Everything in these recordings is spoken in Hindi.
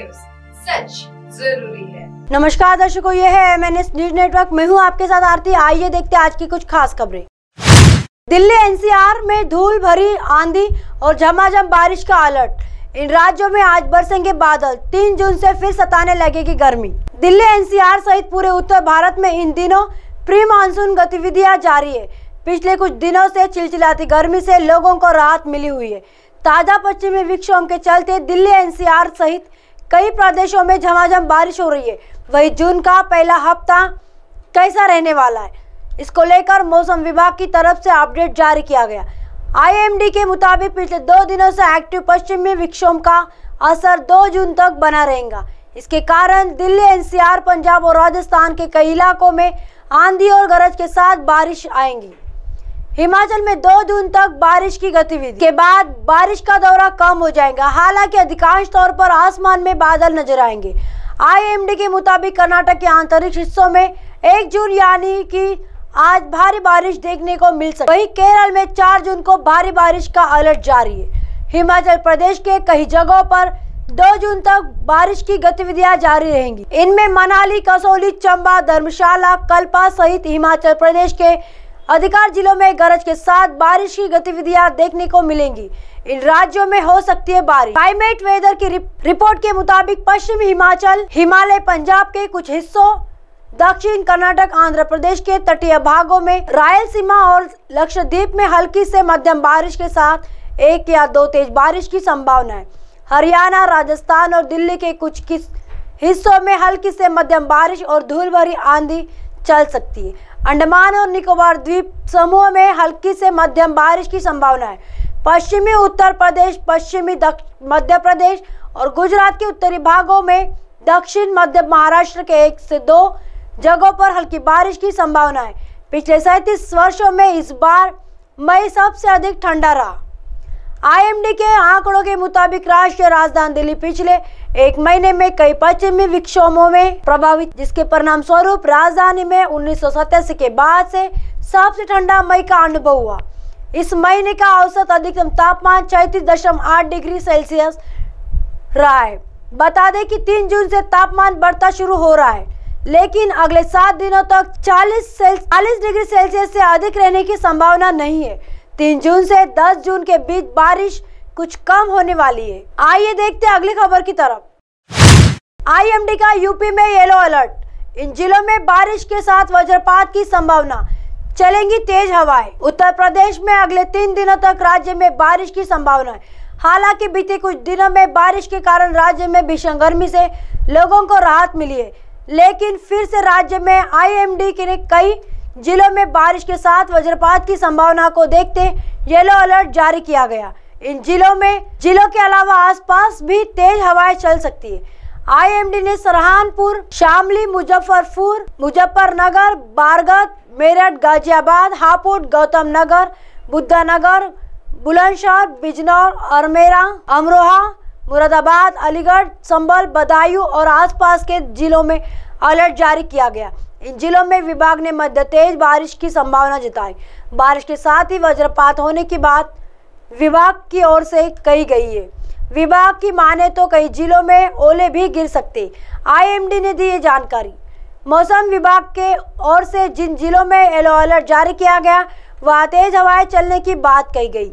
न्यूज़ सच ज़रूरी है। नमस्कार दर्शकों ये है एमएनएस न्यूज़ नेटवर्क मैं हूँ आपके साथ आरती। आइए देखते आज की कुछ खास खबरें। दिल्ली एनसीआर में धूल भरी आंधी और झमाझम बारिश का अलर्ट। इन राज्यों में आज बरसेंगे बादल। तीन जून से फिर सताने लगेगी गर्मी। दिल्ली एनसीआर सहित पूरे उत्तर भारत में इन दिनों प्री मानसून गतिविधियाँ जारी है। पिछले कुछ दिनों से चिलचिलाती गर्मी से लोगों को राहत मिली हुई है। ताज़ा पश्चिमी विक्षोभ के चलते दिल्ली एनसीआर सहित कई प्रदेशों में झमाझम बारिश हो रही है। वही जून का पहला हफ़्ता कैसा रहने वाला है? इसको लेकर मौसम विभाग की तरफ़ से अपडेट जारी किया गया। आईएमडी के मुताबिक पिछले दो दिनों से एक्टिव पश्चिमी विक्षोभ का असर 2 जून तक बना रहेगा। इसके कारण दिल्ली, एनसीआर, पंजाब और राजस्थान के कई इलाकों में आंधी और गरज के साथ बारिश आएँगी। हिमाचल में दो जून तक बारिश की गतिविधि। के बाद बारिश का दौरा कम हो जाएगा। हालाँकि अधिकांश तौर पर आसमान में बादल नज़र आएँगे। आईएमडी के मुताबिक कर्नाटक के आंतरिक हिस्सों में एक जून यानी कि आज भारी बारिश देखने को मिल सकती वही केरल में चार जून को भारी बारिश का अलर्ट जारी है। हिमाचल प्रदेश के कई जगहों पर दो जून तक बारिश की गतिविधियाँ जारी रहेंगी। इनमें मनाली, कसौली, चंबा, धर्मशाला, कल्पा सहित हिमाचल प्रदेश के अधिकार जिलों में गरज के साथ बारिश की गतिविधियाँ देखने को मिलेंगी। इन राज्यों में हो सकती है बारिश। क्लाइमेट वेदर की रिपोर्ट के मुताबिक पश्चिमी हिमाचल, हिमालय पंजाब के कुछ हिस्सों, दक्षिण कर्नाटक, आंध्र प्रदेश के तटीय भागों में रायलसीमा और लक्षद्वीप में हल्की से मध्यम बारिश के साथ एक या दो तेज बारिश की संभावना है। हरियाणा, राजस्थान और दिल्ली के कुछ हिस्सों में हल्की से मध्यम बारिश और धूल भरी आंधी चल सकती है। अंडमान और निकोबार द्वीप समूह में हल्की से मध्यम बारिश की संभावना है। पश्चिमी उत्तर प्रदेश, पश्चिमी मध्य प्रदेश और गुजरात के उत्तरी भागों में दक्षिण मध्य महाराष्ट्र के एक से दो जगहों पर हल्की बारिश की संभावना है। पिछले सैतीस वर्षों में इस बार मई सबसे अधिक ठंडा रहा। आईएमडी के आंकड़ों के मुताबिक राष्ट्रीय राजधानी दिल्ली पिछले एक महीने में कई पश्चिमी विक्षोभों में प्रभावित, जिसके परिणाम स्वरूप राजधानी में उन्नीस सौ सतासी के बाद से सबसे ठंडा मई का अनुभव हुआ। इस महीने का औसत अधिकतम तापमान चैतीस दशमलव आठ डिग्री सेल्सियस रहा है। बता दें कि तीन जून से तापमान बढ़ता शुरू हो रहा है, लेकिन अगले सात दिनों तक 40 चालीस डिग्री सेल्सियस से अधिक रहने की संभावना नहीं है। तीन जून से दस जून के बीच बारिश कुछ कम होने वाली है। आइए देखते हैं अगली खबर की तरफ़। आईएमडी का यूपी में येलो अलर्ट। इन जिलों में बारिश के साथ वज्रपात की संभावना। चलेंगी तेज हवाएँ। उत्तर प्रदेश में अगले तीन दिनों तक राज्य में बारिश की संभावना है। हालाँकि बीते कुछ दिनों में बारिश के कारण राज्य में भीषण गर्मी से लोगों को राहत मिली है। लेकिन फिर से राज्य में आईएमडी के कई जिलों में बारिश के साथ वज्रपात की संभावना को देखते येलो अलर्ट जारी किया गया। इन जिलों में, जिलों के अलावा आसपास भी तेज हवाएँ चल सकती है। आईएमडी ने सरहानपुर, शामली, मुजफ्फरपुर, मुजफ्फरनगर बारगत मेरठ, गाजियाबाद, हापुड़, गौतम नगर, बुद्धानगर, बुलंदशहर, बिजनौर, अरमेरा, अमरोहा, मुरादाबाद, अलीगढ़ संबल बदायूं और आसपास के जिलों में अलर्ट जारी किया गया। इन जिलों में विभाग ने मध्य तेज बारिश की संभावना जताई। बारिश के साथ ही वज्रपात होने की बात विभाग की ओर से कही गई है। विभाग की माने तो कई जिलों में ओले भी गिर सकते। आईएमडी ने दी ये जानकारी। मौसम विभाग के ओर से जिन जिलों में येलो अलर्ट जारी किया गया, वहाँ तेज हवाएँ चलने की बात कही गई।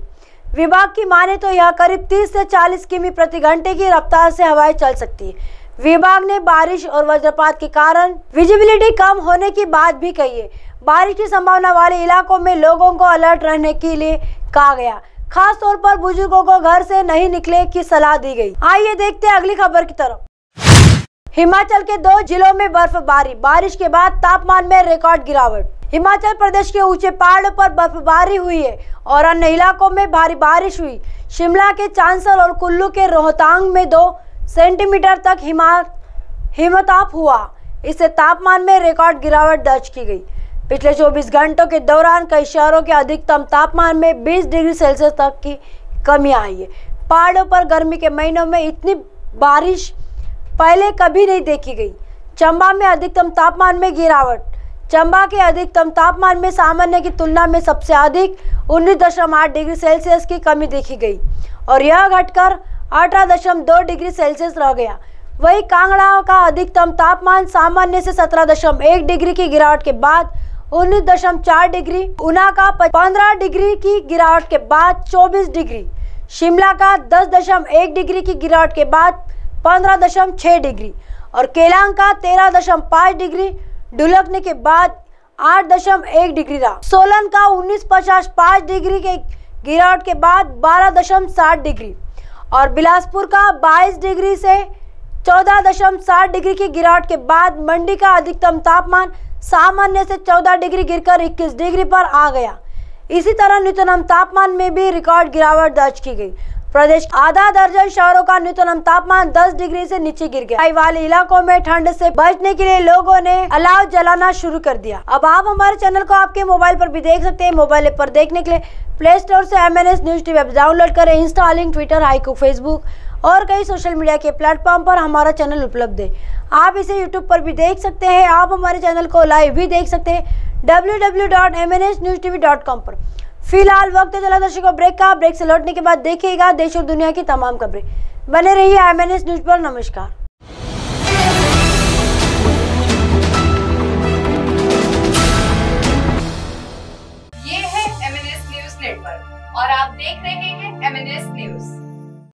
विभाग की माने तो यह करीब 30 से 40 किमी प्रति घंटे की रफ्तार से हवाएँ चल सकती है। विभाग ने बारिश और वज्रपात के कारण विजिबिलिटी कम होने की बात भी कही है। बारिश की संभावना वाले इलाकों में लोगों को अलर्ट रहने के लिए कहा गया। खास तौर पर बुज़ुर्गों को घर से नहीं निकले की सलाह दी गई। आइए देखते हैं अगली खबर की तरफ़। हिमाचल के दो जिलों में बर्फबारी। बारिश के बाद तापमान में रिकॉर्ड गिरावट। हिमाचल प्रदेश के ऊँचे पहाड़ों पर बर्फबारी हुई है और अन्य इलाकों में भारी बारिश हुई। शिमला के चांसल और कुल्लू के रोहतांग में दो सेंटीमीटर तक हिमा हिमताप हुआ। इससे तापमान में रिकॉर्ड गिरावट दर्ज की गई। पिछले 24 घंटों के दौरान कई शहरों के अधिकतम तापमान में 20 डिग्री सेल्सियस तक की कमी आई है। पहाड़ों पर गर्मी के महीनों में इतनी बारिश पहले कभी नहीं देखी गई। चंबा में अधिकतम तापमान में गिरावट। चंबा के अधिकतम तापमान में सामान्य की तुलना में सबसे अधिक उन्नीस दशमलव डिग्री सेल्सियस की कमी देखी गई और यह घटकर अठारह दशमलव दो डिग्री सेल्सियस रह गया। वही कांगड़ा का अधिकतम तापमान सामान्य से सत्रह दशम एक डिग्री की गिरावट के बाद उन्नीस चार डिग्री, ऊना का पंद्रह डिग्री की गिरावट के बाद चौबीस डिग्री, शिमला का दस दशम एक डिग्री की गिरावट के बाद पंद्रह दशम छह डिग्री और केलांग का तेरह दशम पाँच डिग्री ढुलकने के बाद आठ दशम एक डिग्री रहा। सोलन का उन्नीस पचास पाँच डिग्री के गिरावट के बाद बारह दशम साठ डिग्री और बिलासपुर का बाईस डिग्री से चौदह दशम साठ डिग्री की गिरावट के बाद मंडी का अधिकतम तापमान सामान्य से चौदह डिग्री गिरकर इक्कीस डिग्री पर आ गया। इसी तरह न्यूनतम तापमान में भी रिकॉर्ड गिरावट दर्ज की गई। प्रदेश आधा दर्जन शहरों का न्यूनतम तापमान 10 डिग्री से नीचे गिर गया। वाले इलाकों में ठंड से बचने के लिए लोगों ने अलाव जलाना शुरू कर दिया। अब आप हमारे चैनल को आपके मोबाइल पर भी देख सकते हैं। मोबाइल पर देखने के लिए प्ले स्टोर से M N S news TV download करें। इंस्टा, लिंक, ट्विटर हाईको फेसबुक। और कई सोशल मीडिया के प्लेटफॉर्म पर हमारा चैनल उपलब्ध है। आप इसे यूट्यूब पर भी देख सकते हैं। आप हमारे चैनल को लाइव भी देख सकते हैं। डब्ल्यू पर। फ़िलहाल वक्त चला दर्शकों ब्रेक का। ब्रेक से लौटने के बाद देखिएगा देश और दुनिया की तमाम खबरें। बने रहिए एम न्यूज़ पर। नमस्कार। और आप देख रहे हैं एमएनएस न्यूज़